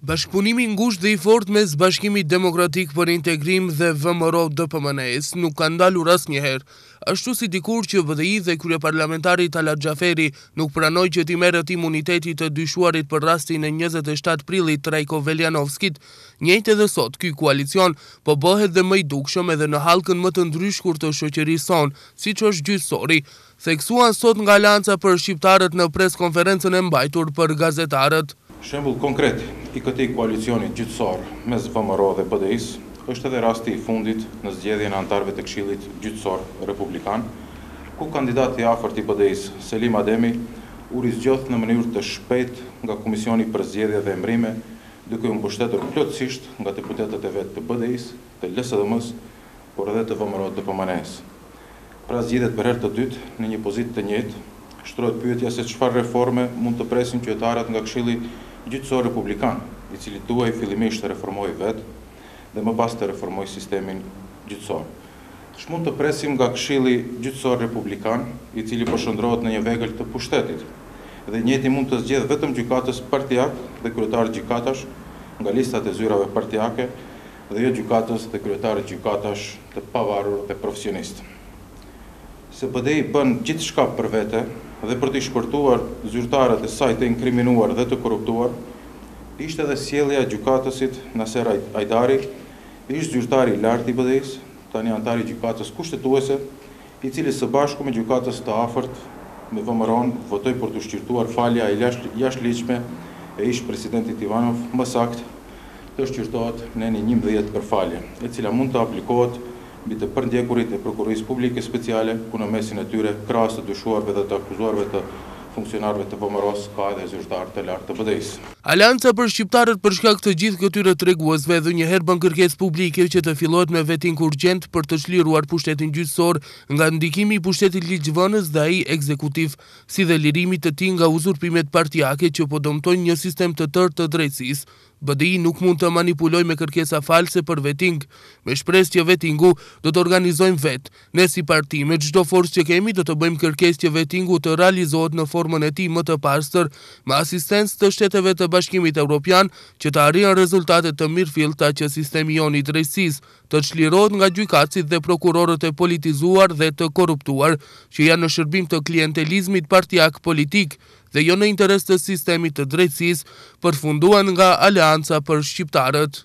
Bashkëpunimi i ngushtë dhe i fortë mes Bashkimit Demokratik për Integrim dhe VMRO-DPMNE-së nuk ka ndalur asnjëherë. Ashtu si dikur që BDI dhe kryeparlamentari Talat Xhaferi nuk pranoi që t'i merret imuniteti të dyshuarit për rastin e njëzet e shtatë prillit Trajko Veljanovskit, njëjtë edhe sot ky koalicion po bëhet dhe më i dukshëm edhe në hallkën më të ndryshkur të shoqërisë sonë, siç është gjyqësori. theksuan sot nga Aleanca për Shqiptarët në preskonferencën e mbajtur për gazetarët. Shembull konkret i këtij koalicioni gjyqësor mes VMRO dhe BDI-së është edhe rasti i fundit në zgjedhjen e anëtarëve të Këshillit Gjyqësor Republikan, ku kandidati i afërt i BDI-së, Selim Ademi, u rizgjodh në mënyrë të shpejtë nga Komisioni për Zgjedhje dhe Emërime, duke u mbështetur plotësisht nga deputetët e vet të BDI-së, të LSDM-së por edhe të VMRO-DPMNE-së. Pra zgjidhet për herë të dytë në një pozitë të njëjtë, shtrohet pyetja se çfarë reforme mund të presin qytetarët nga Këshilli Gjyqësor Republikan, i cili duhej fillimisht të reformohej vetë dhe më pas të reformojë sistemin gjyqësor. Ç'mund të presim nga Këshilli Gjyqësor Republikan, i cili po shndërrohet në një vegël të pushtetit, dhe i njëjti mund të zgjedhë vetëm gjykatës partiakë dhe kryetarë gjykatash nga listat e zyrave partiake, dhe jo gjykatës dhe kryetarë gjykatash të pavarur dhe profesionistë. Se BDI bën gjithçka për vete dhe për t'i shpëtuar zyrtarët e saj të inkriminuar dhe të korruptuar, ishte edhe sjellja e gjykatësit Naser Hajdari, ish-zyrtari i lartë i BDI-së, tani anëtar i Gjykatës Kushtetuese, i cili së bashku me gjykatës të afërt me VMRO-n votoi për t'u shqyrtuar falja e jashtëligjshme e ish-presidentit Ivanov, më saktë, të shqyrtohet neni njëmbëdhjetë për falje, e cila mund të aplikohet mbi të përndjekurit e Prokurorisë Publike Speciale, ku në mesin e tyre, krahas të dyshuarve dhe të akuzuarve të funksionarëve të VMRO-së ka edhe zyrtarë të lartë të BDI-së. Aleanca për Shqiptarët për shkak të gjithë këtyre treguesve edhe një herë bën kërkesë publike që të fillohet me vetting urgjent për të çliruar pushtetin gjyqësor nga ndikimi i pushtetit ligjvënës dhe ai ekzekutiv, si dhe lirimit të tij nga uzurpimet partiake që po dëmtojnë një sistem të tërë të drejtësisë, BDI nuk mund të manipulojë me kërkesa false për vetting, me shpresë që vettingu do të organizojmë vetë. Ne si parti, me çdo forcë që kemi, do të bëjmë kërkesë që vettingu të realizohet në formën e tij më të pastër, me asistencë të shteteve të Bashkimit Evropian, që të arrihen rezultate të mirëfillta që sistemi jonë i drejtësisë të çlirohet nga gjykatësit dhe prokurorët e politizuar dhe të korruptuar, që janë në shërbim të klientelizmit partiak-politik, dhe jo në interes të sistemit të drejtësisë, përfunduan nga Aleanca për Shqiptarët.